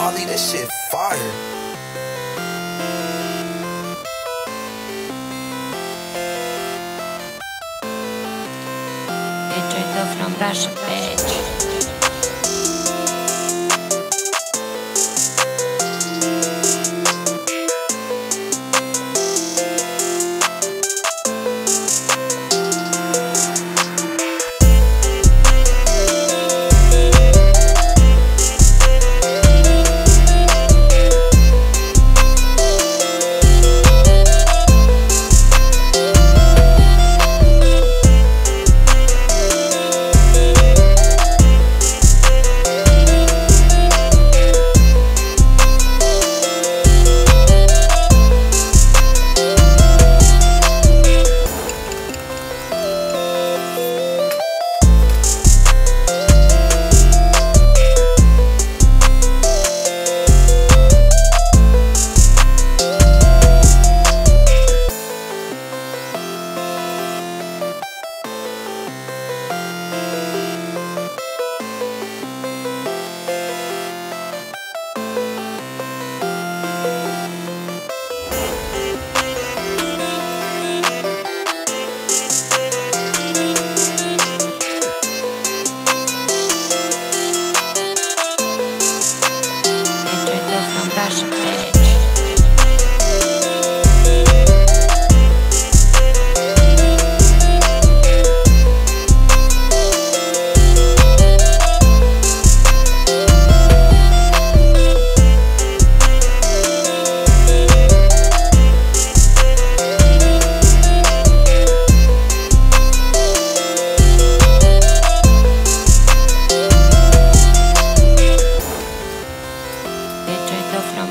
Molly, that shit fire. From Russia, bitch. From Russia,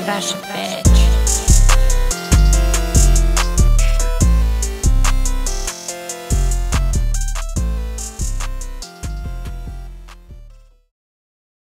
bitch. DJ from Russia, bitch.